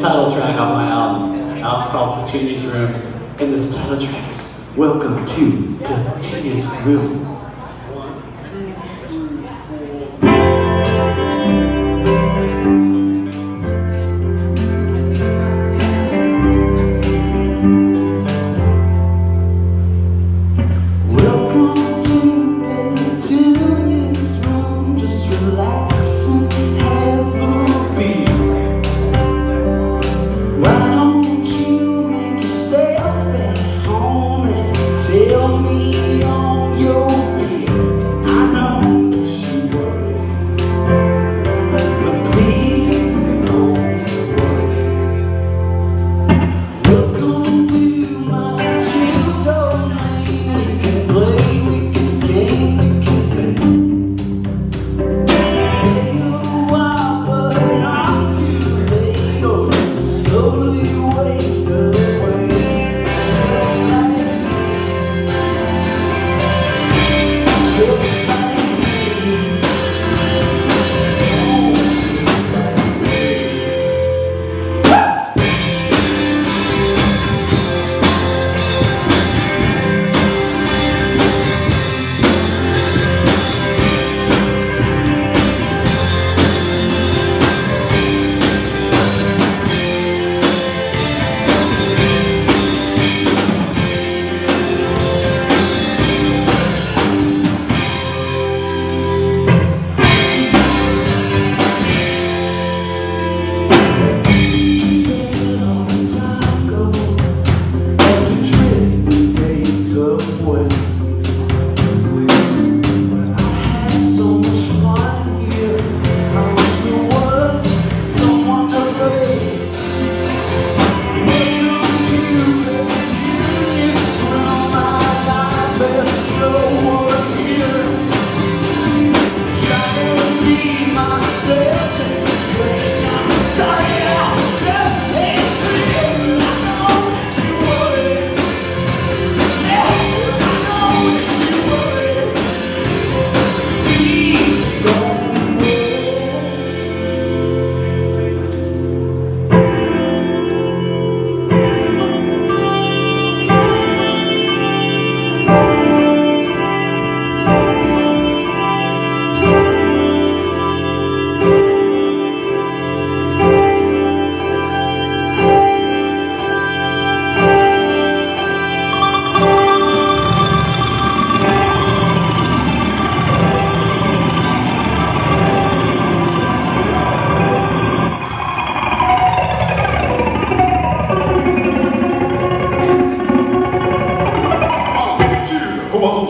title track off my album. The album's called Room, and this title track is Welcome to Petunia's Room. Welcome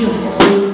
dias.